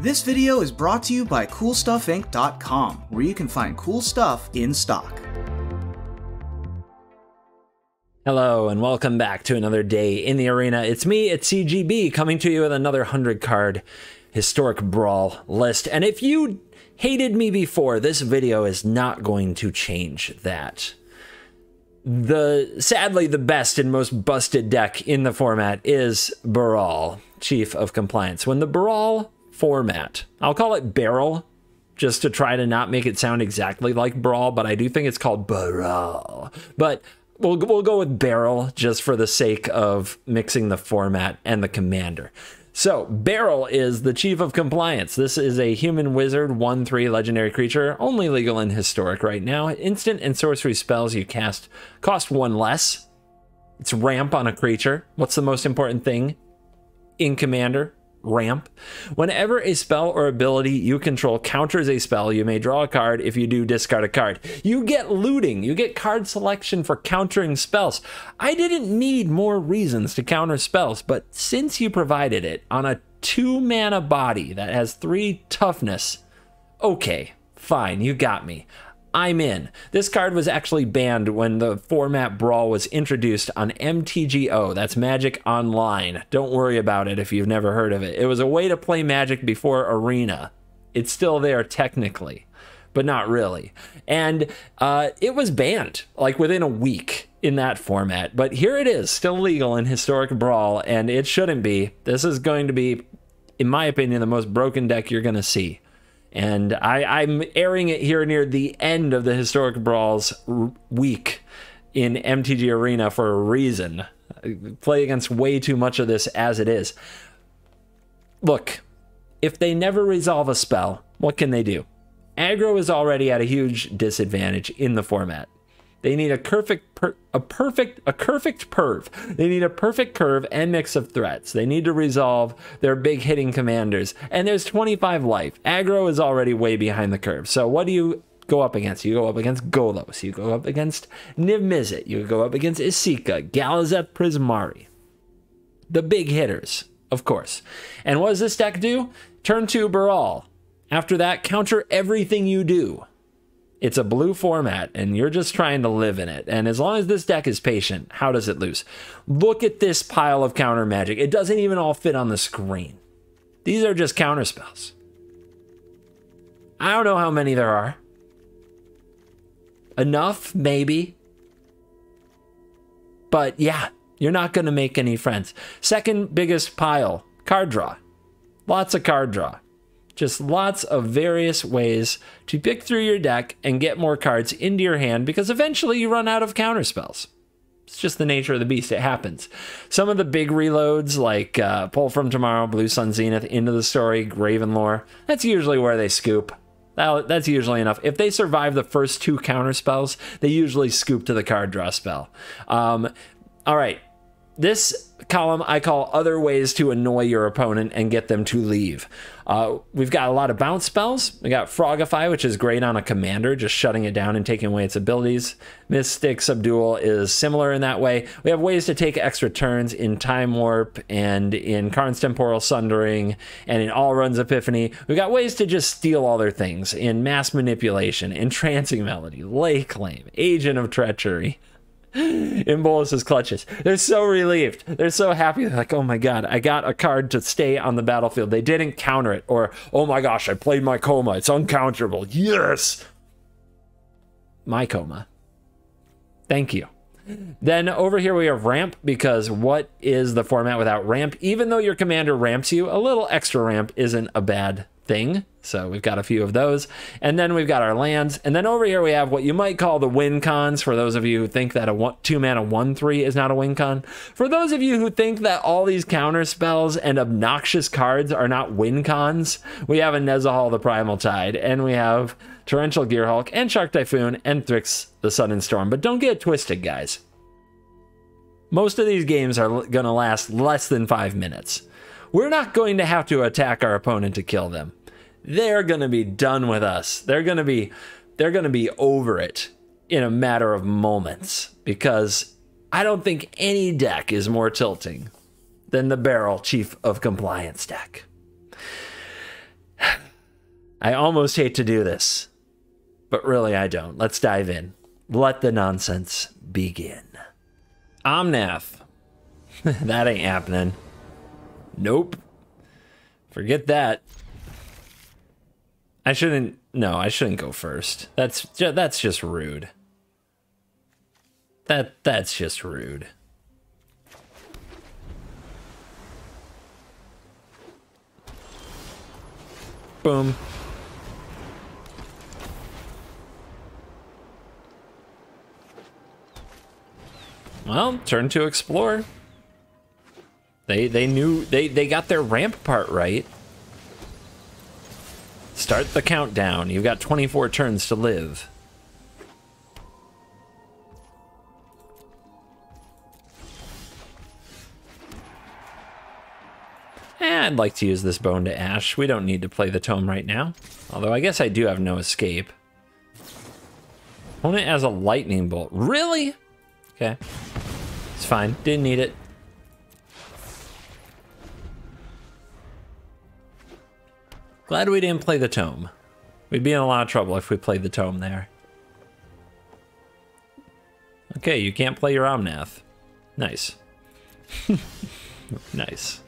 This video is brought to you by CoolStuffInc.com, where you can find cool stuff in stock. Hello, and welcome back to another day in the arena. It's me, it's CGB, coming to you with another 100 card historic brawl list. And if you hated me before, this video is not going to change that. The sadly the best and most busted deck in the format is Baral, Chief of Compliance. When the Baral format. I'll call it barrel just to try to not make it sound exactly like brawl, but I do think it's called barrel. But we'll we'll go with barrel just for the sake of mixing the format and the commander. So, Barrel is the chief of compliance. This is a human wizard 1 3 legendary creature, only legal and historic right now. Instant and sorcery spells you cast cost one less. It's ramp on a creature. What's the most important thing in Commander? Ramp. Whenever a spell or ability you control counters a spell, you may draw a card. If you do, discard a card. You get looting. You get card selection for countering spells. I didn't need more reasons to counter spells, but since you provided it on a two mana body that has three toughness, okay, fine, you got me. I'm in. This card was actually banned when the format Brawl was introduced on MTGO. That's Magic Online. Don't worry about it if you've never heard of it. It was a way to play Magic before Arena. It's still there technically, but not really. And uh, it was banned like within a week in that format. But here it is, still legal in Historic Brawl, and it shouldn't be. This is going to be, in my opinion, the most broken deck you're going to see. And I, I'm airing it here near the end of the Historic Brawls week in MTG Arena for a reason. I play against way too much of this as it is. Look, if they never resolve a spell, what can they do? Aggro is already at a huge disadvantage in the format. They need a perfect, per, a perfect, a perfect perv. They need a perfect curve and mix of threats. They need to resolve their big hitting commanders. And there's 25 life. Aggro is already way behind the curve. So what do you go up against? You go up against Golos. You go up against Niv Mizzet. You go up against Esika, Galazeth Prismari. The big hitters, of course. And what does this deck do? Turn two Baral. After that, counter everything you do. It's a blue format, and you're just trying to live in it. And as long as this deck is patient, how does it lose? Look at this pile of counter magic. It doesn't even all fit on the screen. These are just counter spells. I don't know how many there are. Enough, maybe. But yeah, you're not going to make any friends. Second biggest pile card draw. Lots of card draw. Just lots of various ways to pick through your deck and get more cards into your hand because eventually you run out of counter spells. It's just the nature of the beast. It happens. Some of the big reloads, like uh, Pull from Tomorrow, Blue Sun Zenith, Into the Story, Graven Lore, that's usually where they scoop. That's usually enough. If they survive the first two counter spells, they usually scoop to the card draw spell. Um, all right, this column I call other ways to annoy your opponent and get them to leave. Uh, we've got a lot of bounce spells. We got Frogify, which is great on a commander, just shutting it down and taking away its abilities. Mystic Subdual is similar in that way. We have ways to take extra turns in Time Warp and in Karn's Temporal Sundering and in Alrund's Epiphany. We've got ways to just steal all their things in Mass Manipulation, Entrancing Melody, Lay Claim, Agent of Treachery in Bolas's clutches. They're so relieved. They're so happy. They're like, oh my god, I got a card to stay on the battlefield. They didn't counter it. Or, oh my gosh, I played my Koma. It's uncounterable. Yes. My Koma. Thank you. Then over here we have ramp because what is the format without ramp? Even though your commander ramps you, a little extra ramp isn't a bad thing. So we've got a few of those. And then we've got our lands. And then over here we have what you might call the win cons for those of you who think that a one, two mana 1 3 is not a win con. For those of you who think that all these counter spells and obnoxious cards are not win cons, we have a Nezahal the Primal Tide, and we have Torrential Gearhulk, and Shark Typhoon, and Thryx the Sudden Storm. But don't get twisted, guys. Most of these games are going to last less than five minutes. We're not going to have to attack our opponent to kill them they're going to be done with us. They're going to be they're going to be over it in a matter of moments because I don't think any deck is more tilting than the Barrel Chief of Compliance deck. I almost hate to do this, but really I don't. Let's dive in. Let the nonsense begin. Omnath. that ain't happening. Nope. Forget that. I shouldn't. No, I shouldn't go first. That's ju- that's just rude. That that's just rude. Boom. Well, turn to explore. They they knew they they got their ramp part right. Start the countdown. You've got 24 turns to live. Eh, I'd like to use this bone to ash. We don't need to play the tome right now. Although I guess I do have no escape. Opponent has a lightning bolt. Really? Okay. It's fine. Didn't need it. Glad we didn't play the tome. We'd be in a lot of trouble if we played the tome there. Okay, you can't play your Omnath. Nice. nice.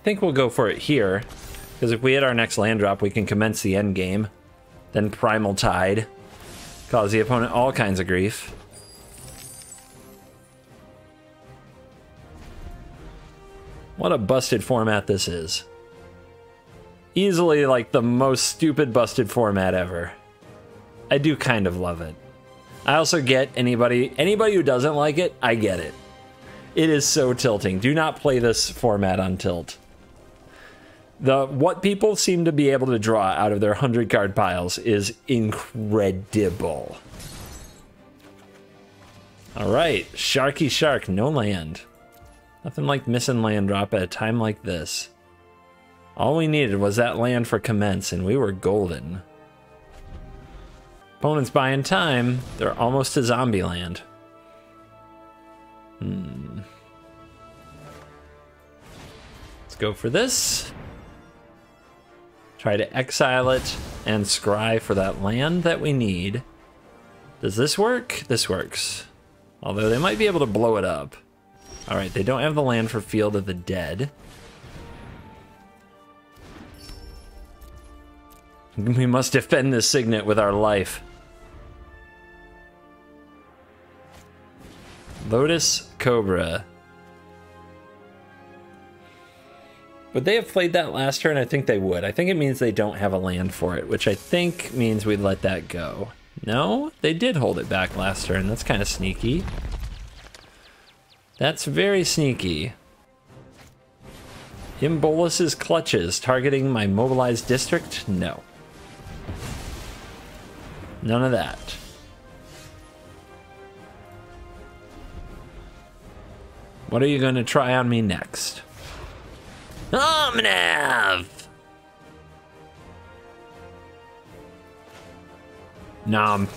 I think we'll go for it here, because if we hit our next land drop, we can commence the end game. Then Primal Tide. Cause the opponent all kinds of grief. What a busted format this is. Easily like the most stupid busted format ever. I do kind of love it. I also get anybody anybody who doesn't like it, I get it. It is so tilting. Do not play this format on tilt. The what people seem to be able to draw out of their 100 card piles is incredible. All right, Sharky Shark, no land. Nothing like missing land drop at a time like this. All we needed was that land for commence, and we were golden. Opponents buying time, they're almost to zombie land. Hmm. Let's go for this. Try to exile it and scry for that land that we need. Does this work? This works. Although they might be able to blow it up. All right, they don't have the land for Field of the Dead. We must defend this signet with our life. Lotus Cobra. Would they have played that last turn? I think they would. I think it means they don't have a land for it, which I think means we'd let that go. No, they did hold it back last turn. That's kind of sneaky. That's very sneaky. In Bolas's clutches targeting my mobilized district? No. None of that. What are you going to try on me next? Omnath! Nom.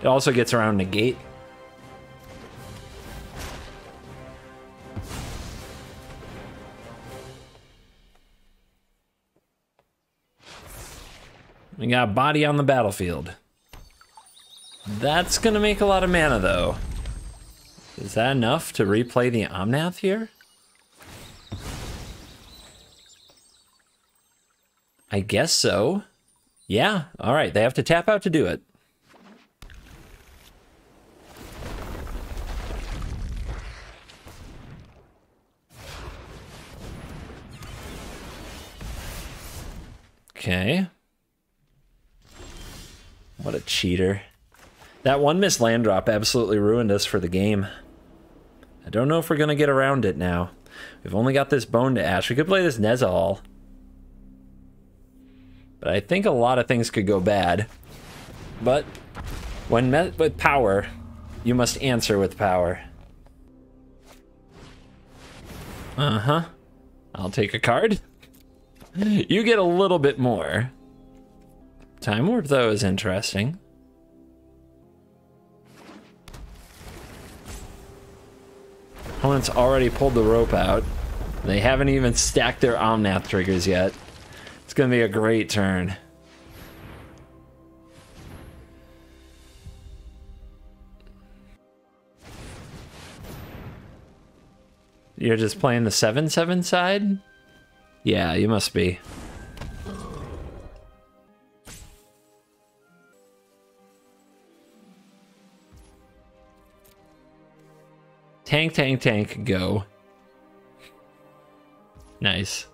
It also gets around negate. We got a body on the battlefield. That's gonna make a lot of mana though. Is that enough to replay the Omnath here? I guess so. Yeah, all right, they have to tap out to do it. Okay. What a cheater. That one missed land drop absolutely ruined us for the game. I don't know if we're going to get around it now. We've only got this bone to ash. We could play this Nezahal. But I think a lot of things could go bad. But when met with power, you must answer with power. Uh-huh. I'll take a card. You get a little bit more. Time Warp, though, is interesting. Opponent's already pulled the rope out. They haven't even stacked their Omnath triggers yet. It's going to be a great turn. You're just playing the 7-7 side? Yeah, you must be. Tank, tank, tank, go. Nice.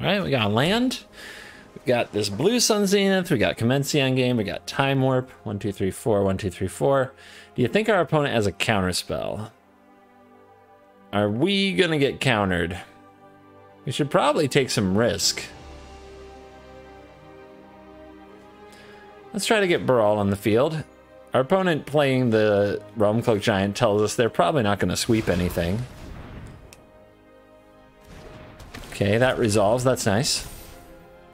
Alright, we got land. We got this blue Sun Zenith, we got Commence game, we got Time Warp. One, two, three, four, one, two, three, four. Do you think our opponent has a counter spell? Are we gonna get countered? We should probably take some risk. Let's try to get Baral on the field. Our opponent playing the Realm Cloak Giant tells us they're probably not going to sweep anything. Okay, that resolves. That's nice.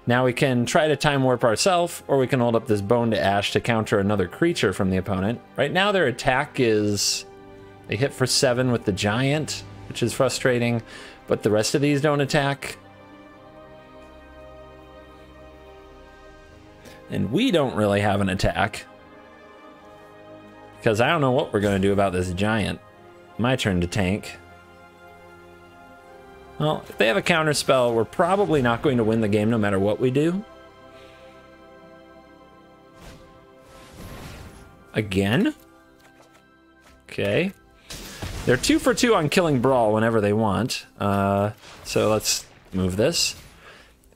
Now we can try to Time Warp ourselves, or we can hold up this Bone to Ash to counter another creature from the opponent. Right now their attack is... They hit for 7 with the Giant, which is frustrating, but the rest of these don't attack. And we don't really have an attack. Because I don't know what we're going to do about this giant. My turn to tank. Well, if they have a counter spell, we're probably not going to win the game no matter what we do. Again? Okay. They're two for two on killing Baral whenever they want. Uh, so let's move this.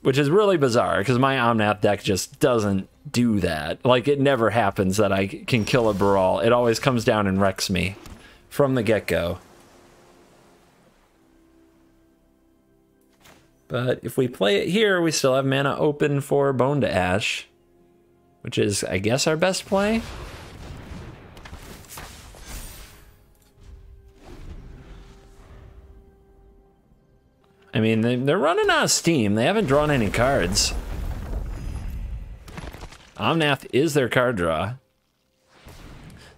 Which is really bizarre, because my Omnath deck just doesn't do that. Like, it never happens that I can kill a Baral. It always comes down and wrecks me from the get-go. But if we play it here, we still have mana open for Bone to Ash, which is, I guess, our best play. I mean, they're running out of steam. They haven't drawn any cards. Omnath is their card draw.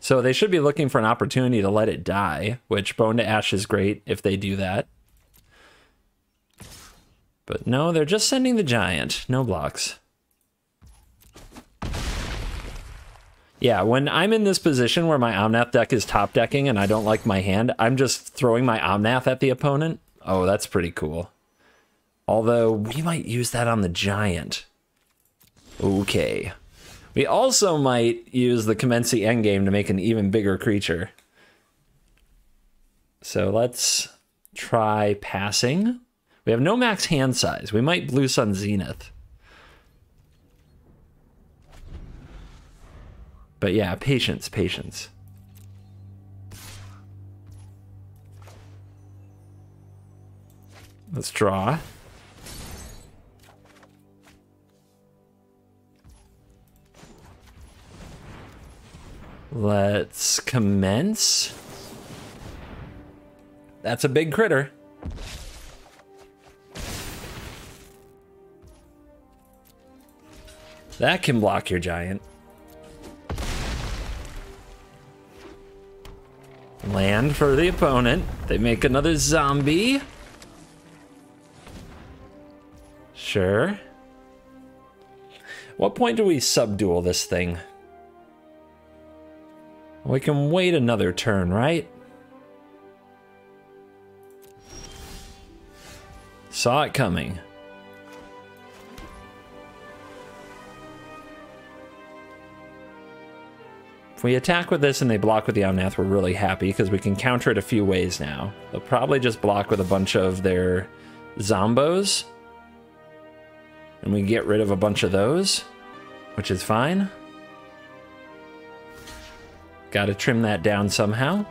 So they should be looking for an opportunity to let it die, which Bone to Ash is great if they do that. But no, they're just sending the Giant. No blocks. Yeah, when I'm in this position where my Omnath deck is top decking and I don't like my hand, I'm just throwing my Omnath at the opponent. Oh, that's pretty cool. Although, we might use that on the Giant. Okay. We also might use the Commence the endgame to make an even bigger creature. So let's try passing. We have no max hand size. We might Blue Sun Zenith. But yeah, patience, patience. Let's draw. Let's commence. That's a big critter. That can block your giant. Land for the opponent. They make another zombie. Sure. What point do we subdual this thing? We can wait another turn, right? Saw it coming. If we attack with this and they block with the Omnath, we're really happy because we can counter it a few ways now. They'll probably just block with a bunch of their Zombos. And we get rid of a bunch of those, which is fine. Gotta trim that down somehow.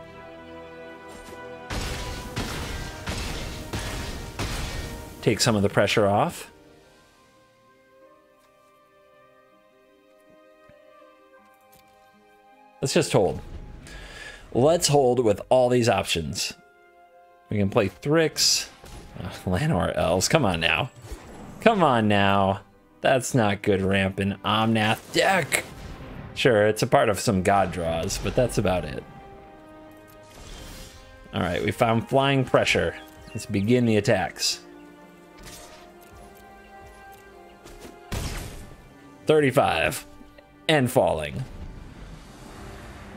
Take some of the pressure off. Let's just hold. Let's hold with all these options. We can play Thryx, uh, Llanowar Elves. Come on now. Come on now. That's not good ramping Omnath deck. Sure, it's a part of some god draws, but that's about it. All right, we found flying pressure. Let's begin the attacks. 35 and falling.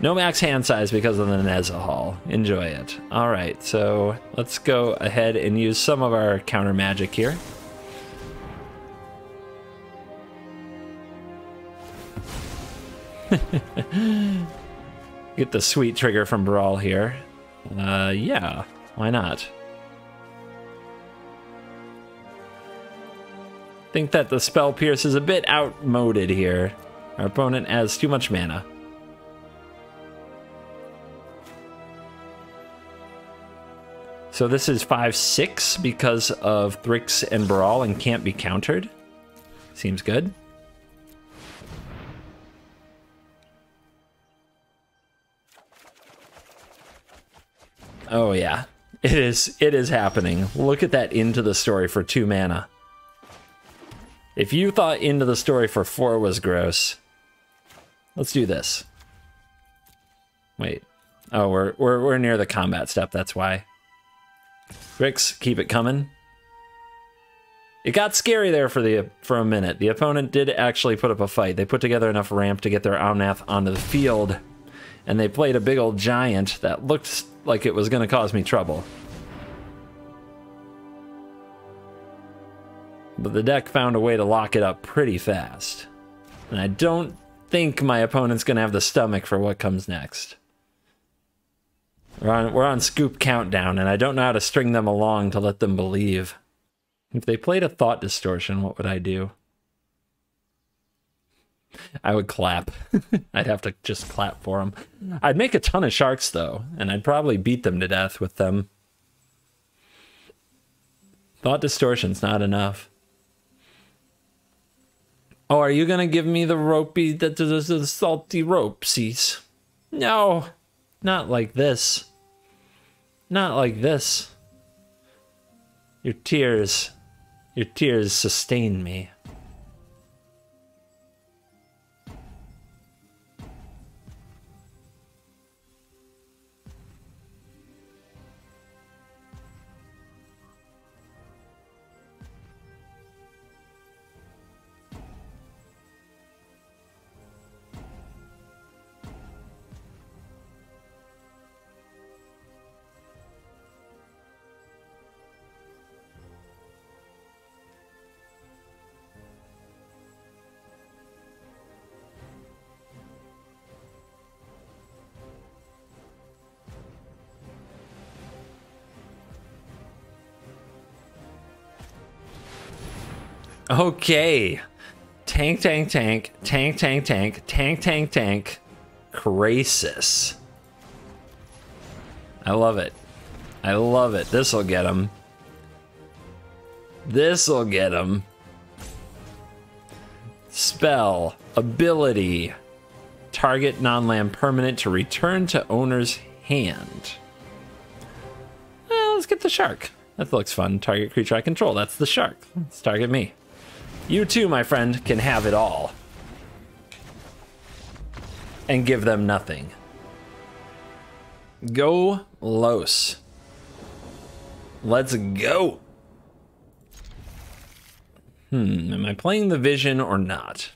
No max hand size because of the Nezahal. Enjoy it. All right, so let's go ahead and use some of our counter magic here. Get the sweet trigger from Baral here. Uh, yeah, why not? Think that the spell pierce is a bit outmoded here. Our opponent has too much mana. So this is 5-6 because of Thryx and Baral and can't be countered. Seems good. Oh yeah, it is. It is happening. Look at that into the story for two mana. If you thought into the story for four was gross, let's do this. Wait. Oh, we're we're we're near the combat step. That's why. Rix, keep it coming. It got scary there for the for a minute. The opponent did actually put up a fight. They put together enough ramp to get their Omnath onto the field, and they played a big old giant that looked like it was going to cause me trouble. But the deck found a way to lock it up pretty fast. And I don't think my opponent's going to have the stomach for what comes next. We're on, we're on scoop countdown, and I don't know how to string them along to let them believe. If they played a thought distortion, what would I do? I would clap. I'd have to just clap for them. I'd make a ton of sharks, though, and I'd probably beat them to death with them. Thought distortion's not enough. Oh, are you gonna give me the ropey, the, the, the salty ropesies? No, not like this. Not like this. Your tears, your tears sustain me. Okay. Tank, tank, tank, tank, tank, tank, tank, tank, tank, Krasis. I love it. I love it. This'll get him. This'll get him. Spell, ability, target non-land permanent to return to owner's hand. Well, let's get the shark. That looks fun. Target creature I control. That's the shark. Let's target me. You too, my friend, can have it all. And give them nothing. Go Los. Let's go. Hmm, am I playing the vision or not?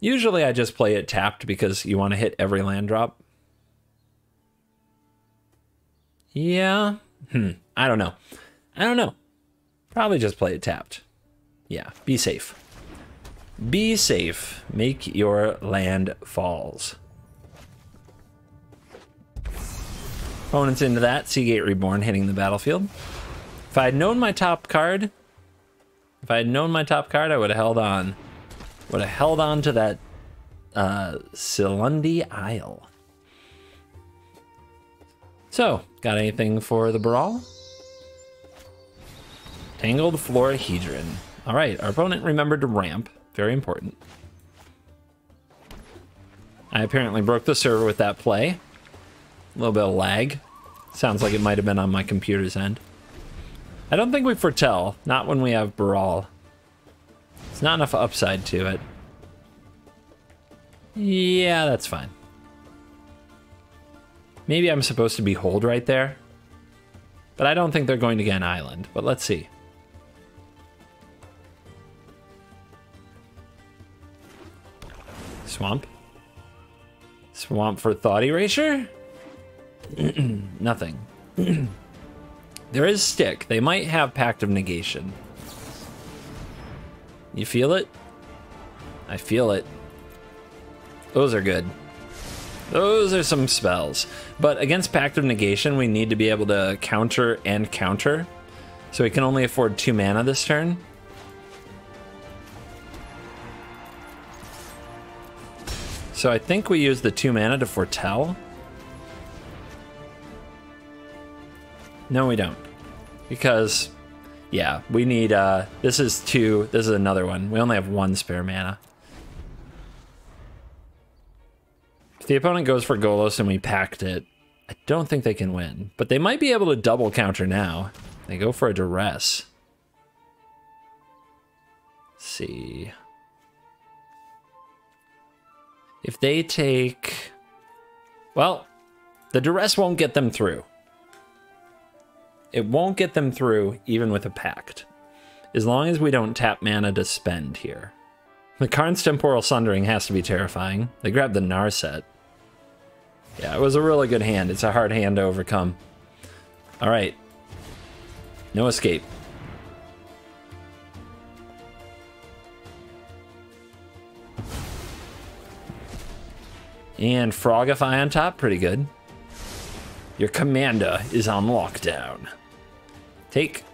Usually I just play it tapped because you want to hit every land drop. Yeah. Hmm, I don't know. I don't know. Probably just play it tapped yeah, be safe. Be safe. Make your land falls. Opponents into that. Seagate Reborn hitting the battlefield. If I had known my top card, if I had known my top card, I would have held on. Would have held on to that uh, Silundi Isle. So, got anything for the Baral? Tangled Florahedron. All right, our opponent remembered to ramp. Very important. I apparently broke the server with that play. A little bit of lag. Sounds like it might have been on my computer's end. I don't think we foretell. Not when we have Baral. It's not enough upside to it. Yeah, that's fine. Maybe I'm supposed to be hold right there. But I don't think they're going to get an island. But let's see. Swamp. Swamp for thought erasure? Nothing. there is stick. They might have Pact of Negation. You feel it? I feel it. Those are good. Those are some spells. But against Pact of Negation, we need to be able to counter and counter. So we can only afford two mana this turn. So I think we use the two mana to foretell. No, we don't. Because, yeah, we need, uh, this is two, this is another one. We only have one spare mana. If the opponent goes for Golos and we packed it, I don't think they can win. But they might be able to double counter now. They go for a duress. Let's see. If they take... Well, the duress won't get them through. It won't get them through even with a pact. As long as we don't tap mana to spend here. The Karn's Temporal Sundering has to be terrifying. They grabbed the Narset. Yeah, it was a really good hand. It's a hard hand to overcome. Alright. No escape. And Frogify on top, pretty good. Your commander is on lockdown. Take.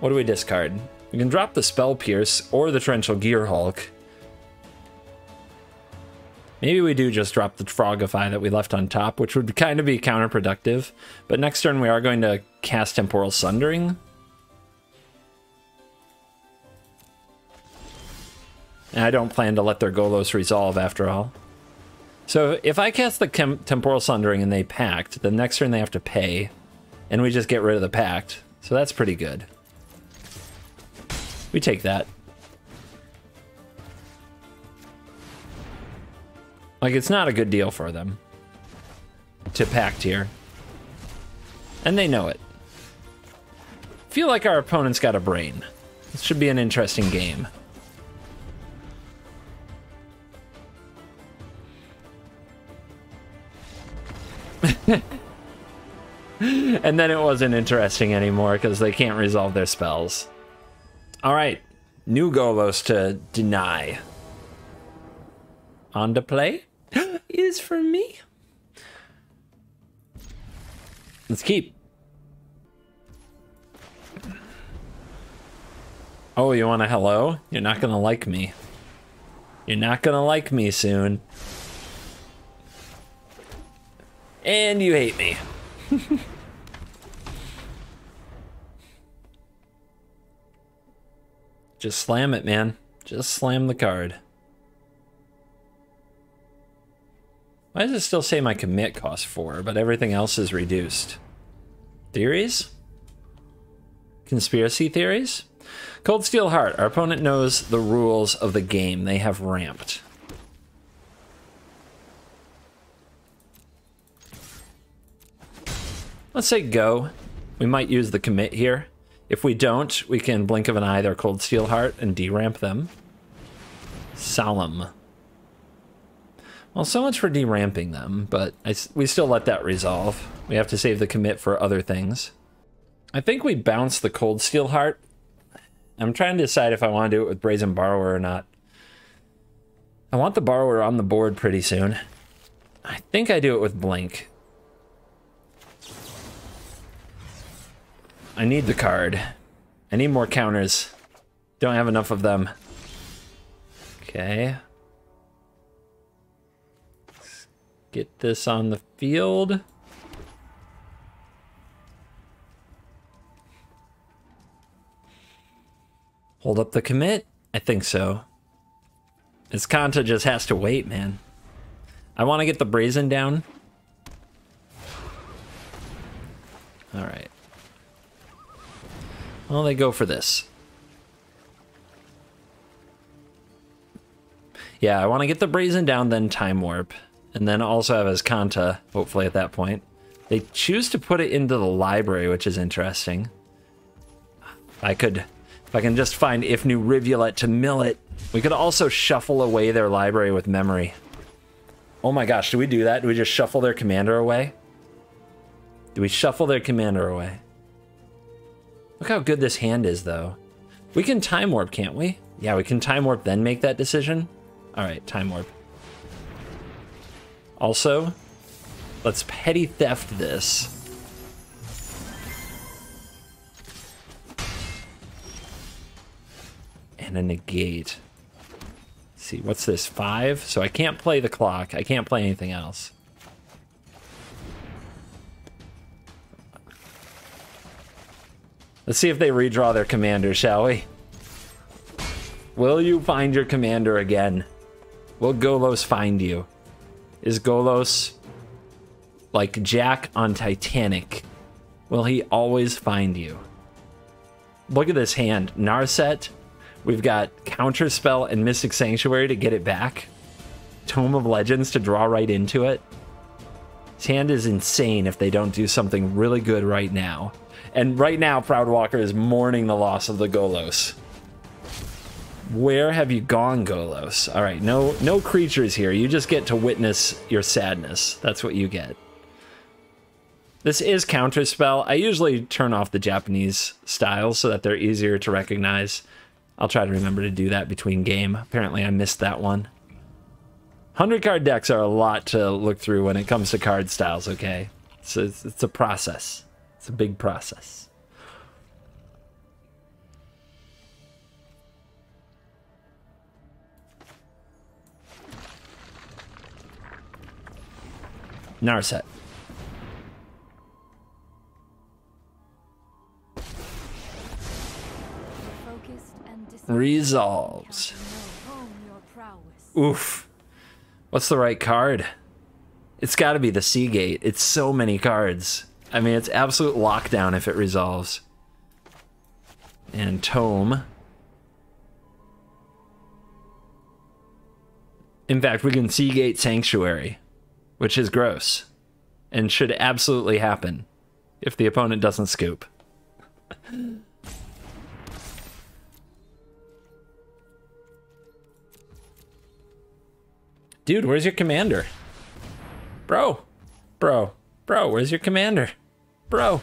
What do we discard? We can drop the Spell Pierce or the Torrential Gear Hulk. Maybe we do just drop the Frogify that we left on top, which would kind of be counterproductive. But next turn we are going to cast Temporal Sundering. And I don't plan to let their Golos resolve after all. So if I cast the Temporal Sundering and they pact, the next turn they have to pay, and we just get rid of the pact. So that's pretty good. We take that. Like, it's not a good deal for them to pact here. And they know it. Feel like our opponent's got a brain. This should be an interesting game. and then it wasn't interesting anymore because they can't resolve their spells. All right, new Golos to deny. On to play is for me. Let's keep. Oh, you want a hello? You're not gonna like me. You're not gonna like me soon. And you hate me. Just slam it, man. Just slam the card. Why does it still say my commit costs four, but everything else is reduced? Theories? Conspiracy theories? Cold Steel Heart. Our opponent knows the rules of the game. They have ramped. Let's say go. We might use the commit here. If we don't, we can blink of an eye their Cold Steel Heart and deramp them. Solemn. Well, so much for deramping them, but I, we still let that resolve. We have to save the commit for other things. I think we bounce the Cold Steel Heart. I'm trying to decide if I want to do it with Brazen Borrower or not. I want the Borrower on the board pretty soon. I think I do it with Blink. I need the card. I need more counters. Don't have enough of them. Okay. Let's get this on the field. Hold up the commit? I think so. Azcanta just has to wait, man. I want to get the Brazen down. Alright. Well, they go for this. Yeah, I want to get the Brazen down, then Time Warp. and then also have Azcanta, hopefully at that point. They choose to put it into the library, which is interesting. I could, if I can just find Ipnu Rivulet to mill it, we could also shuffle away their library with memory. Oh my gosh, do we do that? Do we just shuffle their commander away? Do we shuffle their commander away? Look how good this hand is, though. We can time warp, can't we? Yeah, we can time warp, then make that decision. All right, time warp. Also, let's petty theft this. And a negate. Let's see, what's this? Five? So I can't play the clock. I can't play anything else. Let's see if they redraw their commander, shall we? Will you find your commander again? Will Golos find you? Is Golos like Jack on Titanic? Will he always find you? Look at this hand. Narset. We've got Counterspell and Mystic Sanctuary to get it back. Tome of Legends to draw right into it. His hand is insane if they don't do something really good right now. And right now, Proud Walker is mourning the loss of the Golos. Where have you gone, Golos? All right, no no creatures here. You just get to witness your sadness. That's what you get. This is Counterspell. I usually turn off the Japanese styles so that they're easier to recognize. I'll try to remember to do that between game. Apparently I missed that one. 100 card decks are a lot to look through when it comes to card styles, okay? So it's, it's a process. It's a big process. Narset. Resolves. Oof. What's the right card? It's got to be the Seagate. It's so many cards. I mean, it's absolute lockdown if it resolves. And Tome. In fact, we can Seagate Sanctuary, which is gross and should absolutely happen if the opponent doesn't scoop. Dude, where's your commander? Bro, bro, bro, where's your commander? Bro.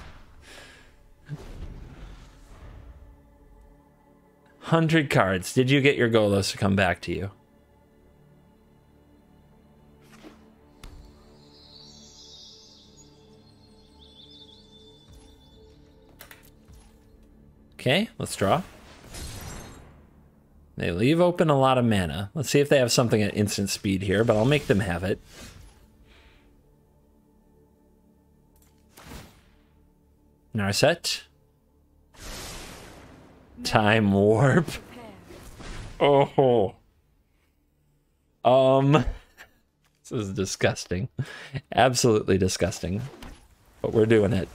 100 cards. Did you get your Golos to come back to you? Okay, let's draw. They leave open a lot of mana. Let's see if they have something at instant speed here, but I'll make them have it. Narset. Time warp. Oh. Um. This is disgusting. Absolutely disgusting. But we're doing it.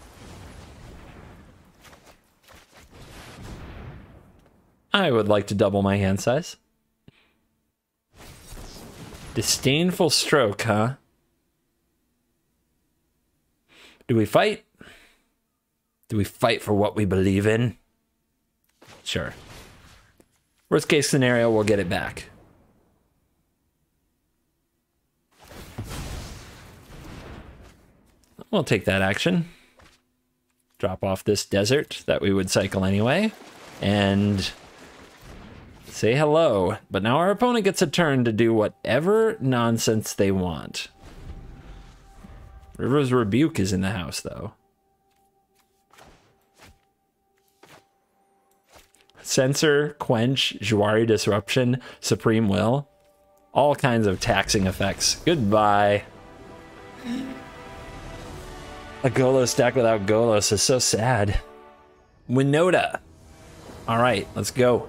I would like to double my hand size. Disdainful stroke, huh? Do we fight? Do we fight for what we believe in? Sure. Worst case scenario, we'll get it back. We'll take that action. Drop off this desert that we would cycle anyway. And say hello. But now our opponent gets a turn to do whatever nonsense they want. River's Rebuke is in the house, though. Censor, Quench, Jwari Disruption, Supreme Will. All kinds of taxing effects. Goodbye. A Golos deck without Golos is so sad. Winota. All right, let's go.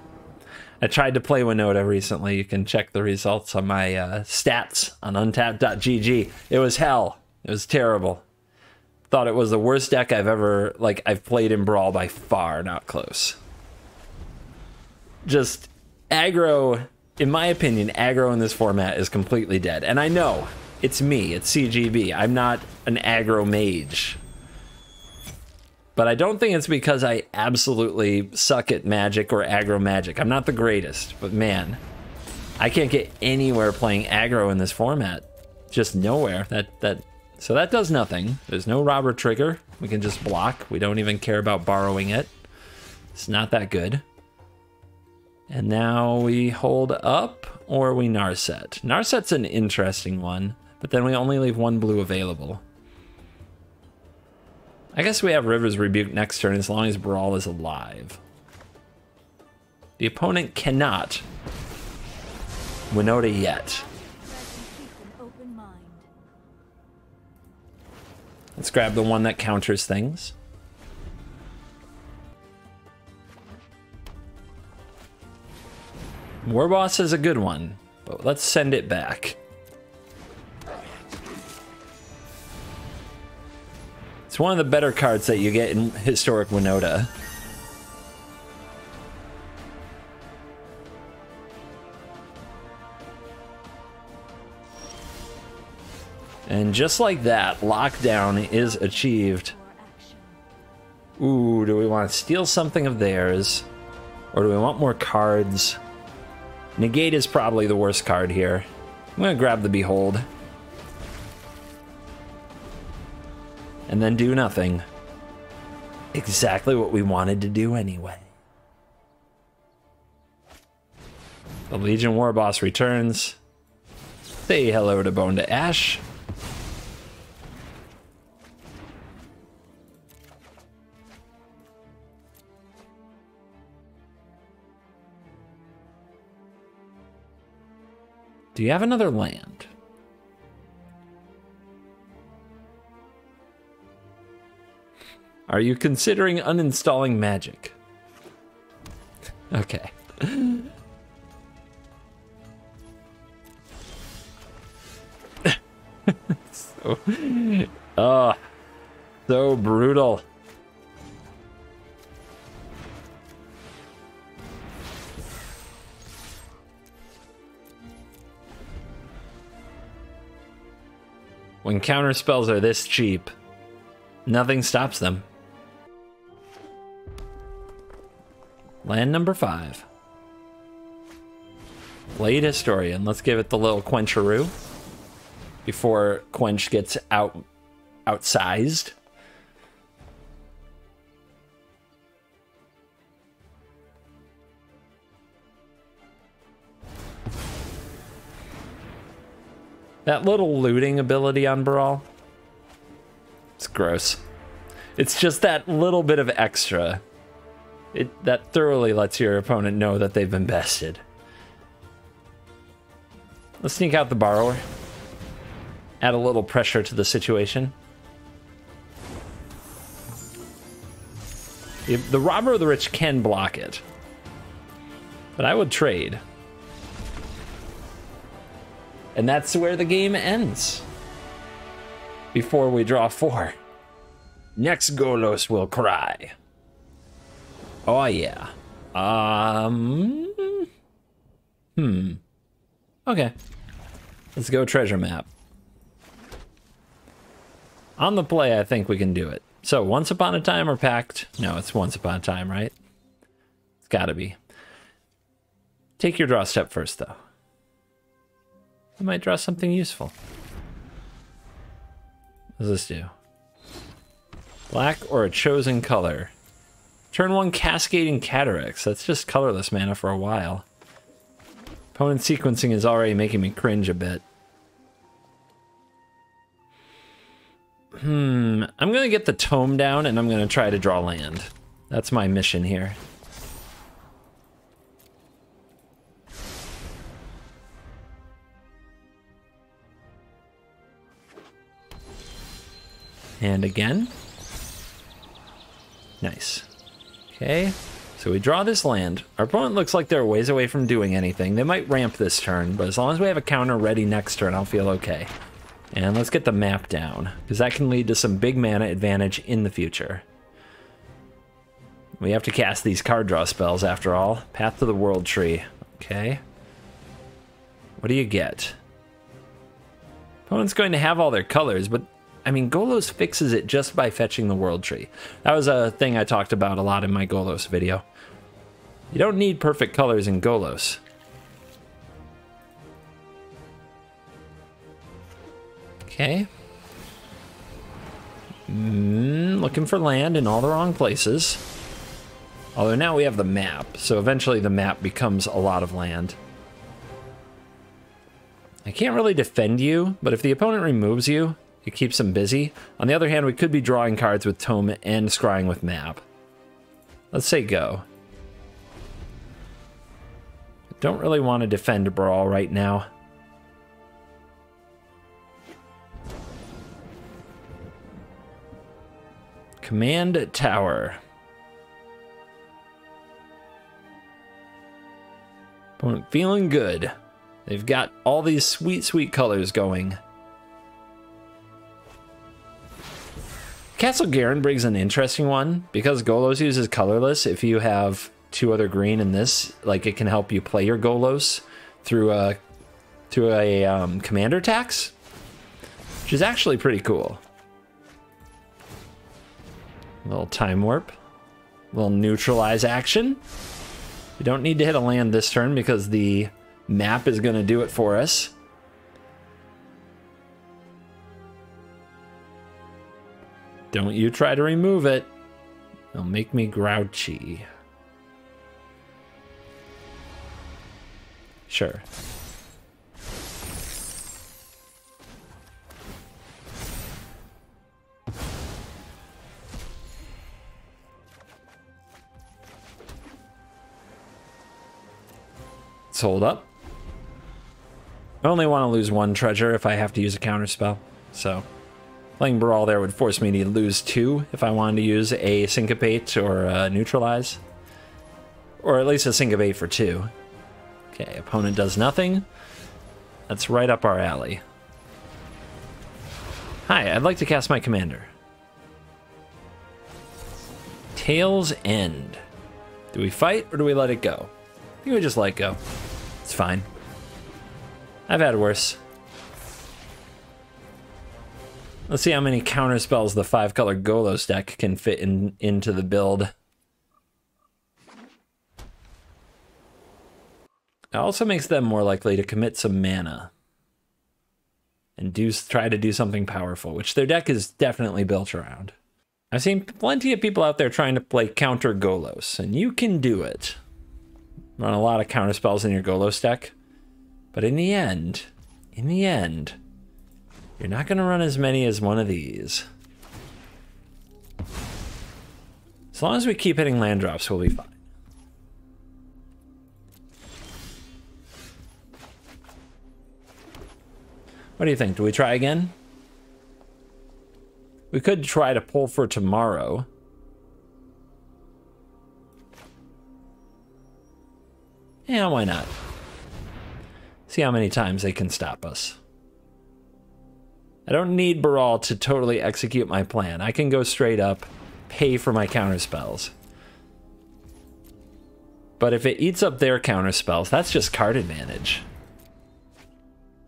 I tried to play Winota recently. You can check the results on my uh, stats on untapped.gg. It was hell. It was terrible. Thought it was the worst deck I've ever, like, I've played in Brawl by far, not close. Just aggro, in my opinion, aggro in this format is completely dead. And I know, it's me, it's CGB. I'm not an aggro mage. But I don't think it's because I absolutely suck at magic or aggro magic. I'm not the greatest, but man, I can't get anywhere playing aggro in this format. Just nowhere. That that so that does nothing. There's no robber trigger. We can just block. We don't even care about borrowing it. It's not that good. And now we hold up or we Narset. Narset's an interesting one, but then we only leave one blue available. I guess we have River's Rebuke next turn as long as Baral is alive. The opponent cannot Winota yet. Let's grab the one that counters things. Warboss is a good one, but let's send it back. It's one of the better cards that you get in Historic Winota. And just like that, lockdown is achieved. Ooh, do we want to steal something of theirs? Or do we want more cards? Negate is probably the worst card here. I'm to grab the Behold. And then do nothing. Exactly what we wanted to do anyway. The Legion Warboss returns. Say hello to Bone to Ash. Do you have another land? Are you considering uninstalling magic? Okay. so, uh, so brutal. When counter spells are this cheap, nothing stops them. Land number five. Blade Historian. Let's give it the little quencharoo before Quench gets out outsized. That little looting ability on Baral, it's gross. It's just that little bit of extra. It that thoroughly lets your opponent know that they've been bested. Let's sneak out the borrower. Add a little pressure to the situation. The robber of the rich can block it. But I would trade. And that's where the game ends. Before we draw four. Next Golos will cry. Oh yeah. Um Hmm. Okay. Let's go treasure map. On the play, I think we can do it. So, Once Upon a Time or Pact? No, it's Once Upon a Time, right? It's gotta be. Take your draw step first, though. I might draw something useful. What does this do? Black or a chosen color. Turn one Cascading Cataracts. That's just colorless mana for a while. Opponent sequencing is already making me cringe a bit. Hmm, I'm gonna get the tome down and I'm gonna try to draw land. That's my mission here. And again. Nice. Okay, so we draw this land. Our opponent looks like they're ways away from doing anything. They might ramp this turn, but as long as we have a counter ready next turn, I'll feel okay. And let's get the map down, because that can lead to some big mana advantage in the future. We have to cast these card draw spells after all. Path to the World Tree. Okay. What do you get? Opponent's going to have all their colors, but I mean, Golos fixes it just by fetching the World Tree. That was a thing I talked about a lot in my Golos video. You don't need perfect colors in Golos. Okay. Mm, looking for land in all the wrong places. Although now we have the map, so eventually the map becomes a lot of land. I can't really defend you, but if the opponent removes you, it keeps them busy. On the other hand, we could be drawing cards with Tome and scrying with map. Let's say go. Don't really want to defend Baral right now. Command Tower. Opponent feeling good. They've got all these sweet, sweet colors going. Castle Garin brings an interesting one because Golos uses colorless. If you have two other green in this, like it can help you play your Golos through a through a um, commander tax, which is actually pretty cool. A little time warp, a little neutralize action. We don't need to hit a land this turn because the map is going to do it for us. Don't you try to remove it. It'll make me grouchy. Sure. Let's hold up. I only want to lose one treasure if I have to use a counter spell, so... Playing Baral there would force me to lose two if I wanted to use a Syncopate or a Neutralize. Or at least a Syncopate for two. Okay, opponent does nothing. That's right up our alley. Hi, I'd like to cast my commander. Tale's End. Do we fight or do we let it go? I think we just let go. It's fine. I've had worse. Let's see how many counter spells the five color Golos deck can fit in into the build. It also makes them more likely to commit some mana and do try to do something powerful, which their deck is definitely built around. I've seen plenty of people out there trying to play counter Golos, and you can do it. Run a lot of counter spells in your Golos deck, but in the end, in the end, you're not going to run as many as one of these. As long as we keep hitting land drops, we'll be fine. What do you think? Do we try again? We could try to Pull from Tomorrow. Yeah, why not? See how many times they can stop us. I don't need Baral to totally execute my plan. I can go straight up, pay for my counter spells. But if it eats up their counter spells, that's just card advantage.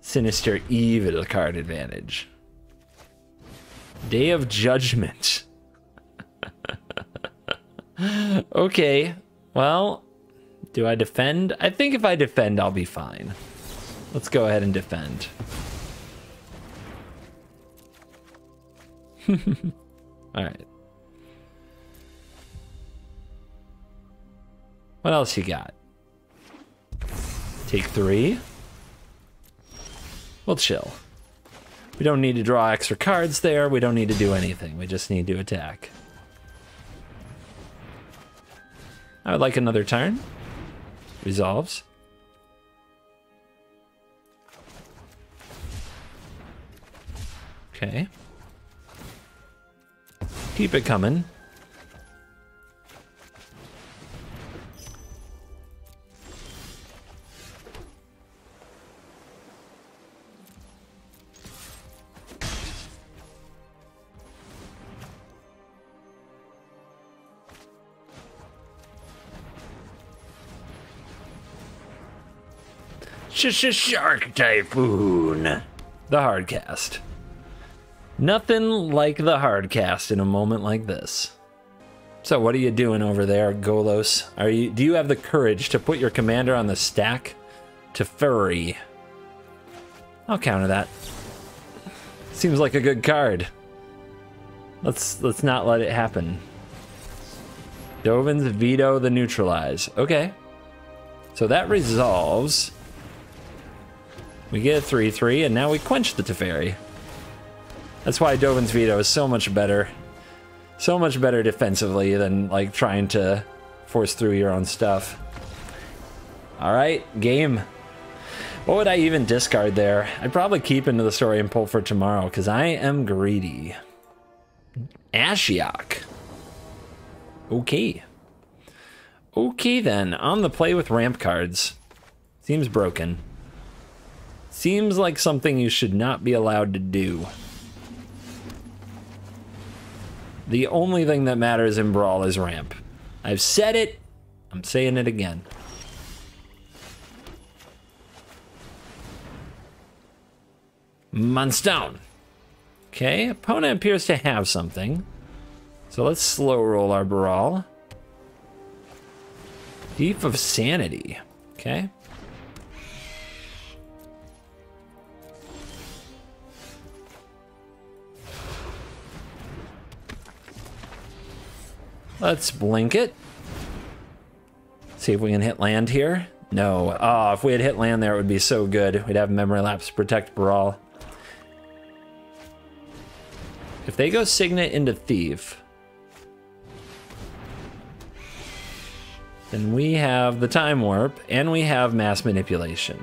Sinister evil card advantage. Day of Judgment. okay, well, do I defend? I think if I defend, I'll be fine. Let's go ahead and defend. All right. What else you got? Take three. We'll chill. We don't need to draw extra cards there. We don't need to do anything. We just need to attack. I would like another turn. Resolves. Okay. Keep it coming. Sh -sh Shark Typhoon. the hard cast. Nothing like the hard cast in a moment like this. So what are you doing over there, Golos? Are you do you have the courage to put your commander on the stack Teferi? I'll counter that. Seems like a good card. Let's let's not let it happen. Dovin's veto the neutralize. Okay. So that resolves. We get a 3-3, and now we quench the Teferi. That's why Dovin's veto is so much better. So much better defensively than like trying to force through your own stuff. Alright, game. What would I even discard there? I'd probably keep into the story and Pull from Tomorrow, because I am greedy. Ashiok. Okay. Okay then, on the play with ramp cards. Seems broken. Seems like something you should not be allowed to do. The only thing that matters in Brawl is ramp. I've said it, I'm saying it again. Mind Stone. Okay, opponent appears to have something. So let's slow roll our Baral. Thief of Sanity. Okay. Let's blink it. See if we can hit land here. No. Oh, if we had hit land there, it would be so good. We'd have memory lapse protect Baral. If they go Signet into Thief, then we have the Time Warp, and we have Mass Manipulation.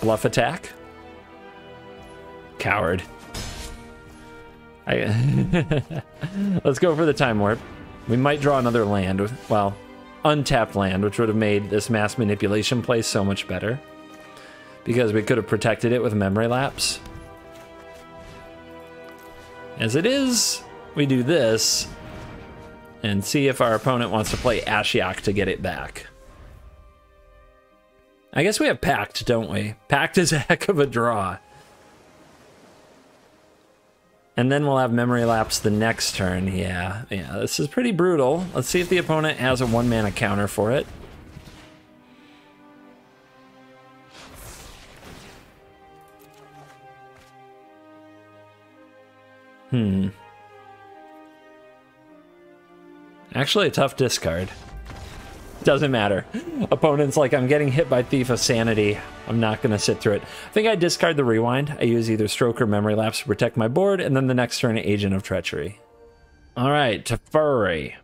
Bluff attack. Coward. I, Let's go for the Time Warp. We might draw another land, well, untapped land, which would have made this Mass Manipulation play so much better because we could have protected it with memory lapse. As it is, we do this and see if our opponent wants to play Ashiok to get it back. I guess we have Pact, don't we? Pact is a heck of a draw. And then we'll have Memory Lapse the next turn. Yeah, yeah, this is pretty brutal. Let's see if the opponent has a one mana counter for it. Hmm. Actually, a tough discard. Doesn't matter. Opponent's like, I'm getting hit by Thief of Sanity. I'm not going to sit through it. I think I discard the Rewind. I use either Stroke or Memory Lapse to protect my board, and then the next turn, Agent of Treachery. All right, Teferi.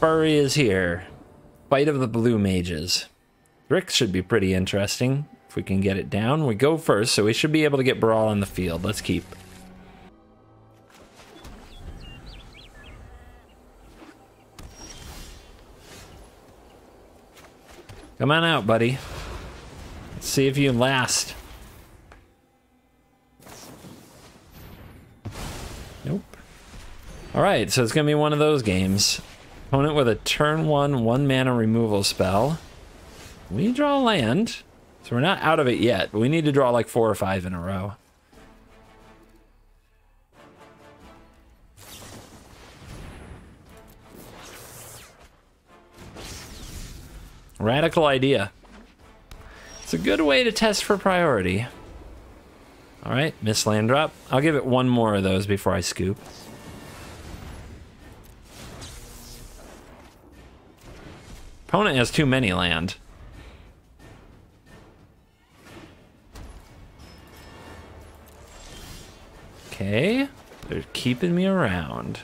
Furry is here. Fight of the Blue Mages. Rick should be pretty interesting if we can get it down. We go first, so we should be able to get Baral on the field. Let's keep. Come on out, buddy. Let's see if you last. Nope. All right, so it's going to be one of those games. Opponent with a turn one, one mana removal spell. We draw land. So we're not out of it yet, but we need to draw like four or five in a row. Radical idea. It's a good way to test for priority. All right, miss land drop. I'll give it one more of those before I scoop. Opponent has too many land. Okay, they're keeping me around.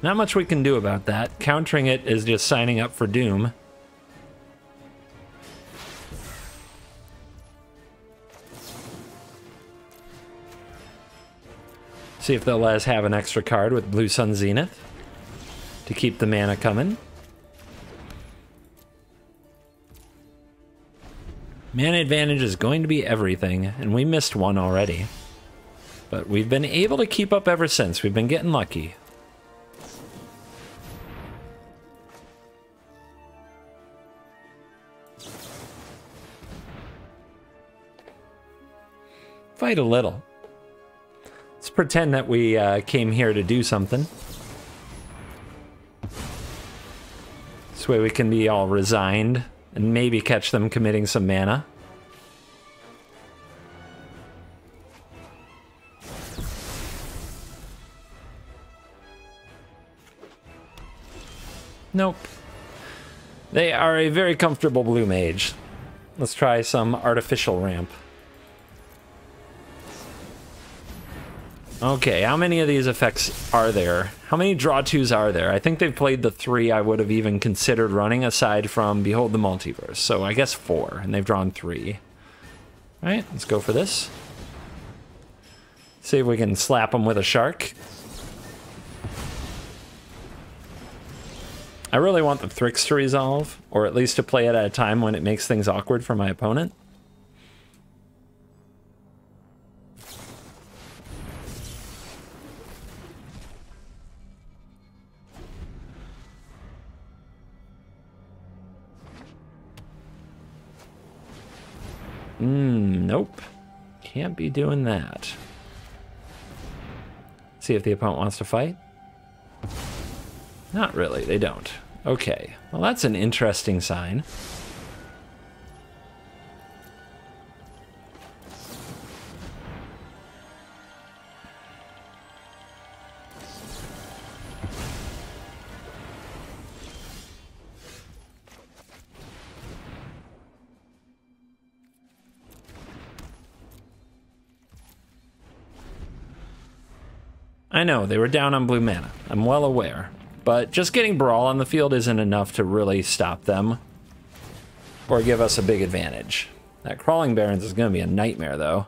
Not much we can do about that. Countering it is just signing up for doom. See if they'll let us have an extra card with Blue Sun Zenith to keep the mana coming. Mana advantage is going to be everything, and we missed one already. But we've been able to keep up ever since. We've been getting lucky. Fight a little. Let's pretend that we uh, came here to do something. This way we can be all resigned and maybe catch them committing some mana. Nope. They are a very comfortable blue mage. Let's try some artificial ramp. Okay, how many of these effects are there? How many draw twos are there? I think they've played the three I would have even considered running aside from Behold the Multiverse. So I guess four, and they've drawn three. All right, let's go for this. See if we can slap them with a shark. I really want the Thryx to resolve, or at least to play it at a time when it makes things awkward for my opponent. Hmm, nope. Can't be doing that. See if the opponent wants to fight. Not really, they don't. Okay, well that's an interesting sign. I know, they were down on blue mana. I'm well aware. But just getting Baral on the field isn't enough to really stop them. Or give us a big advantage. That Crawling Barrens is going to be a nightmare, though.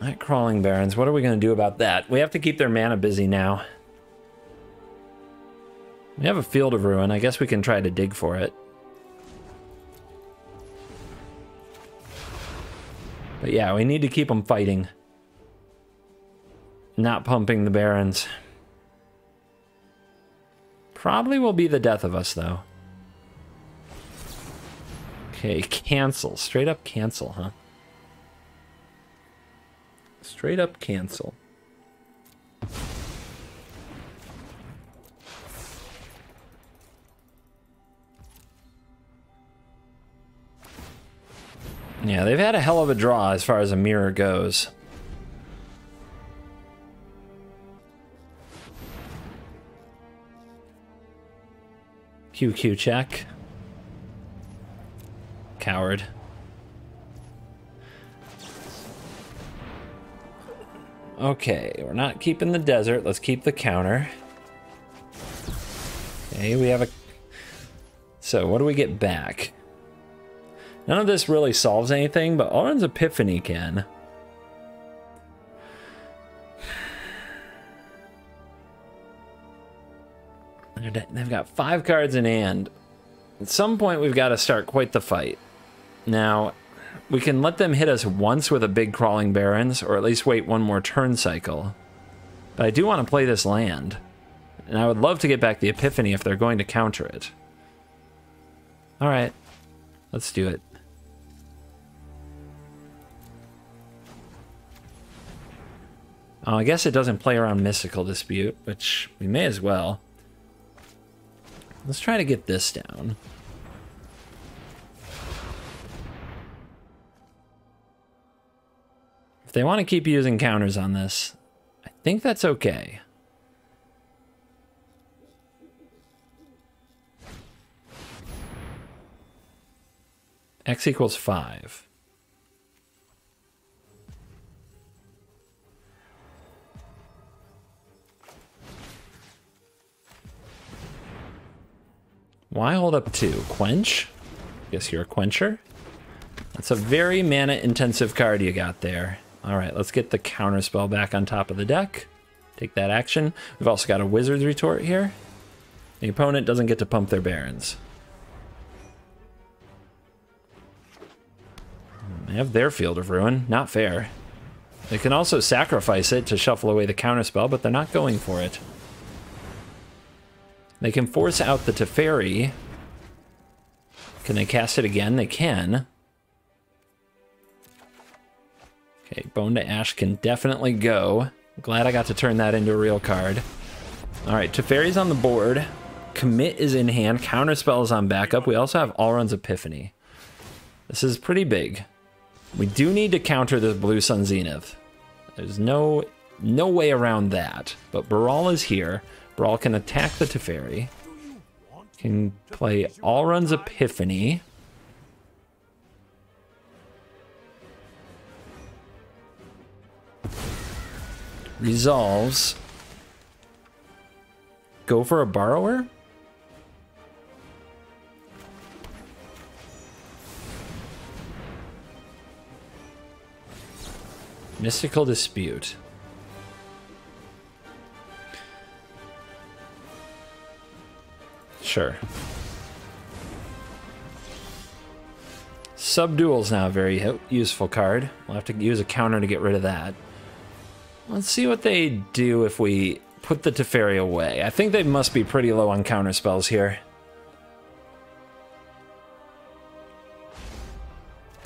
That Crawling Barrens, what are we going to do about that? We have to keep their mana busy now. We have a Field of Ruin. I guess we can try to dig for it. But yeah, we need to keep them fighting. Not pumping the barrens. Probably will be the death of us, though. Okay, cancel. Straight up cancel, huh? Straight up cancel. Yeah, they've had a hell of a draw as far as a mirror goes. QQ check. Coward. Okay, we're not keeping the desert. Let's keep the counter. Okay, we have a... So, what do we get back? None of this really solves anything, but Alrund's Epiphany can. They've got five cards in hand. At some point, we've got to start quite the fight. Now, we can let them hit us once with a big Crawling Barrens, or at least wait one more turn cycle. But I do want to play this land. And I would love to get back the Epiphany if they're going to counter it. Alright, let's do it. Oh, I guess it doesn't play around Mystical Dispute, which we may as well. Let's try to get this down. If they want to keep using counters on this, I think that's okay. X equals 5. Why hold up two? Quench? Guess you're a quencher? That's a very mana intensive card you got there. Alright, let's get the counter spell back on top of the deck. Take that action. We've also got a Wizard's Retort here. The opponent doesn't get to pump their Barrens. Hmm, they have their Field of Ruin. Not fair. They can also sacrifice it to shuffle away the counterspell, but they're not going for it. They can force out the Teferi. Can they cast it again? They can. Okay, Bone to Ash can definitely go. Glad I got to turn that into a real card. All right, Teferi's on the board. Commit is in hand. Counterspell is on backup. We also have Alrund's Epiphany. This is pretty big. We do need to counter the Blue Sun Zenith. There's no no way around that. But Baral is here. Baral can attack the Teferi. Can play Alrund's Epiphany. Resolves. Go for a borrower? Mystical Dispute. Sure. Subdual's now a very useful card. We'll have to use a counter to get rid of that. Let's see what they do if we put the Teferi away. I think they must be pretty low on counter spells here.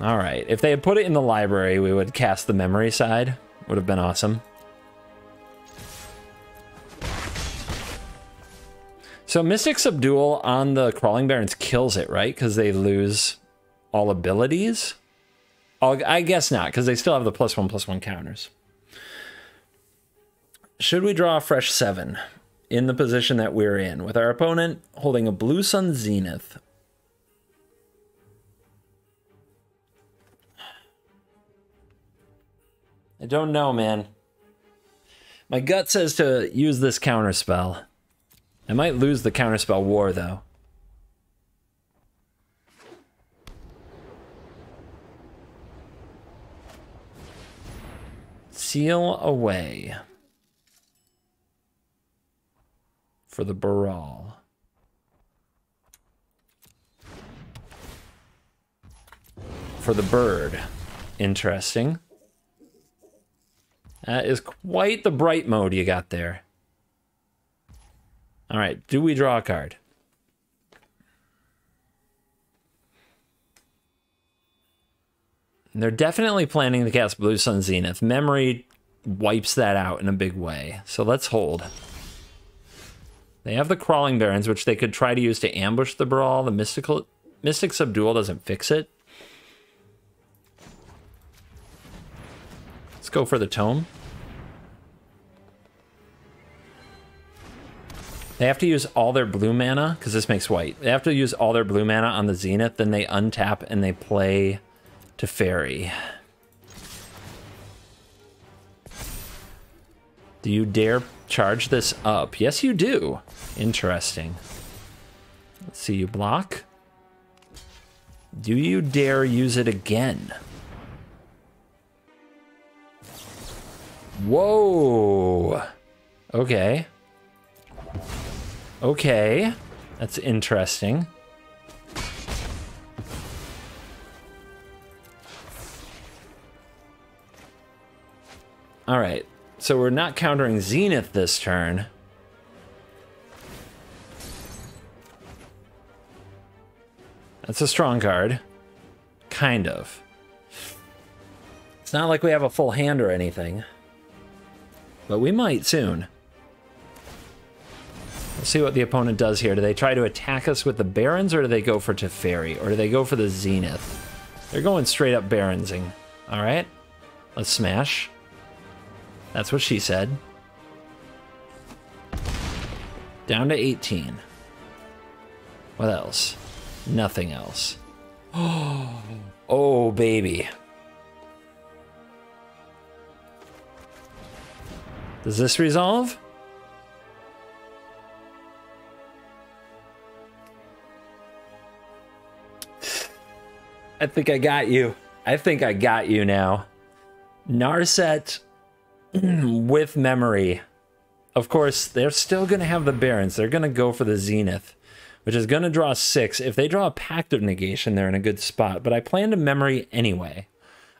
All right, if they had put it in the library, we would cast the memory side. Would have been awesome. So Mystic Subdual on the Crawling Barrens kills it, right? Because they lose all abilities? I'll, I guess not, because they still have the plus one, plus one counters. Should we draw a fresh seven in the position that we're in, with our opponent holding a Blue Sun Zenith I don't know, man. My gut says to use this counterspell. I might lose the counterspell war, though. Seal away. For the Baral. For the bird. Interesting. That is quite the bright mode you got there. All right, do we draw a card? They're definitely planning to cast Blue Sun Zenith. Memory wipes that out in a big way. So let's hold. They have the Crawling Barrens, which they could try to use to ambush the Baral. The Mystical Mystic Subdual doesn't fix it. Let's go for the tome. They have to use all their blue mana, because this makes white. They have to use all their blue mana on the Zenith, then they untap and they play Teferi. Do you dare charge this up? Yes, you do. Interesting. Let's see, you block. Do you dare use it again? Whoa. Okay. Okay. That's interesting. All right. So we're not countering Zenith this turn. That's a strong card. Kind of. It's not like we have a full hand or anything. But we might soon. Let's see what the opponent does here. Do they try to attack us with the Barrens, or do they go for Teferi? Or do they go for the Zenith? They're going straight up Baronsing. Alright. Let's smash. That's what she said. Down to 18. What else? Nothing else. Oh, baby. Does this resolve? I think I got you. I think I got you now. Narset with memory of course, they're still going to have the Barrens. They're going to go for the Zenith, which is going to draw six. If they draw a Pact of Negation, they're in a good spot. But I plan to memory anyway.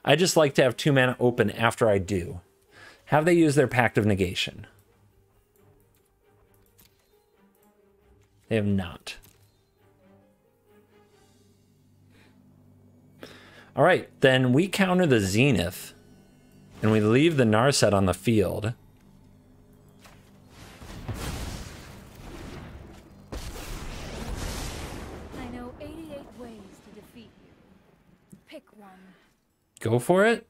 I just like to have two mana open after I do. Have they used their Pact of Negation? They have not. All right, then we counter the Zenith, and we leave the Narset on the field. I know 88 ways to defeat you. Pick one. Go for it.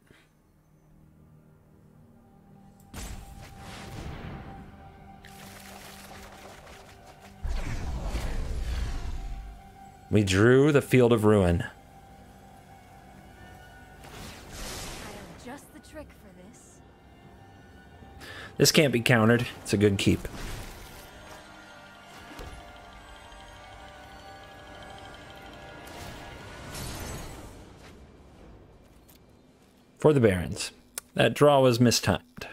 We drew the Field of Ruin. This can't be countered. It's a good keep. For the Barrens. That draw was mistimed.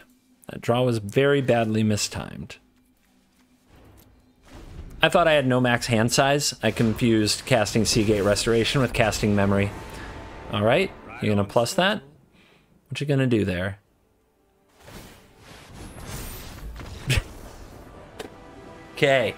That draw was very badly mistimed. I thought I had no max hand size. I confused casting Sea Gate Restoration with casting Memory. All right, you're gonna plus that? What you gonna do there? Okay.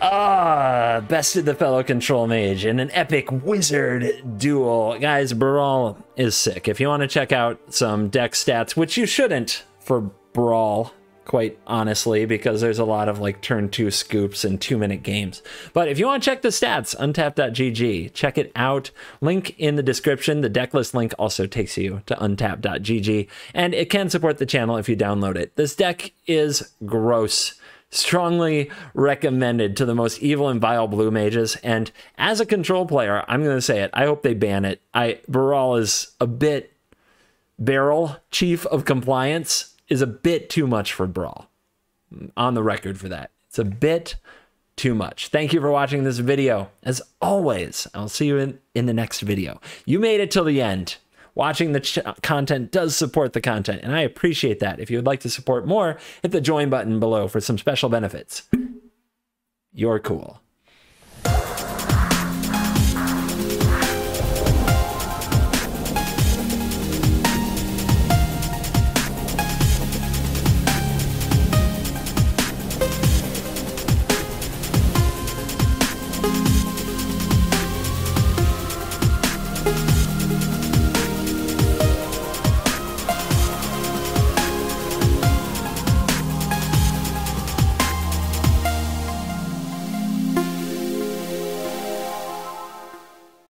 Ah, bested the fellow control mage in an epic wizard duel. Guys, Brawl is sick. If you want to check out some deck stats, which you shouldn't for Brawl, quite honestly, because there's a lot of like turn two scoops and two minute games. But if you want to check the stats, untapped.gg, check it out. Link in the description. The deck list link also takes you to untapped.gg, and it can support the channel if you download it. This deck is gross strongly recommended to the most evil and vile blue mages. And as a control player, I'm going to say it. I hope they ban it. I Baral is a bit Baral Chief of Compliance is a bit too much for Brawl. On the record for that. It's a bit too much. Thank you for watching this video. As always, I'll see you in, in the next video. You made it till the end watching the content does support the content, and I appreciate that. If you would like to support more, hit the join button below for some special benefits. You're cool.